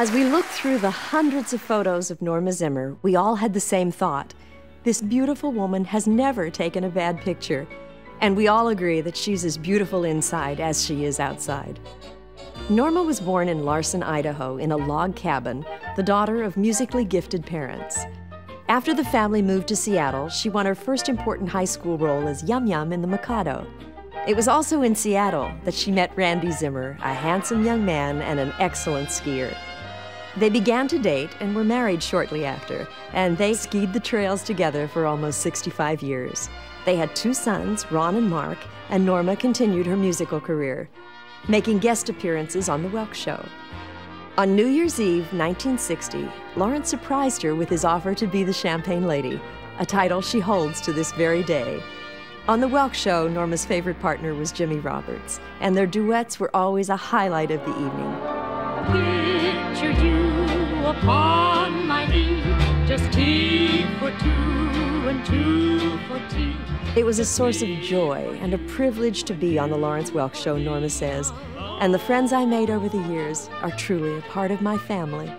As we looked through the hundreds of photos of Norma Zimmer, we all had the same thought. This beautiful woman has never taken a bad picture, and we all agree that she's as beautiful inside as she is outside. Norma was born in Larson, Idaho, in a log cabin, the daughter of musically gifted parents. After the family moved to Seattle, she won her first important high school role as Yum Yum in The Mikado. It was also in Seattle that she met Randy Zimmer, a handsome young man and an excellent skier. They began to date and were married shortly after, and they skied the trails together for almost 65 years. They had two sons, Ron and Mark, and Norma continued her musical career, making guest appearances on The Welk Show. On New Year's Eve 1960, Lawrence surprised her with his offer to be the Champagne Lady, a title she holds to this very day. On The Welk Show, Norma's favorite partner was Jimmy Roberts, and their duets were always a highlight of the evening upon my knee, just tea for two and two for tea. It was a source of joy and a privilege to be on the Lawrence Welk Show, Norma says. And the friends I made over the years are truly a part of my family.